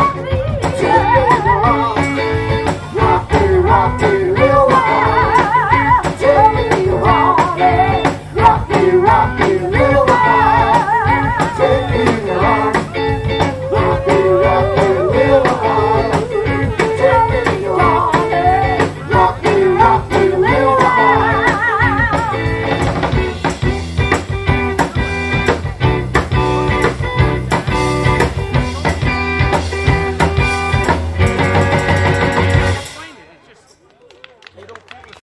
Okay.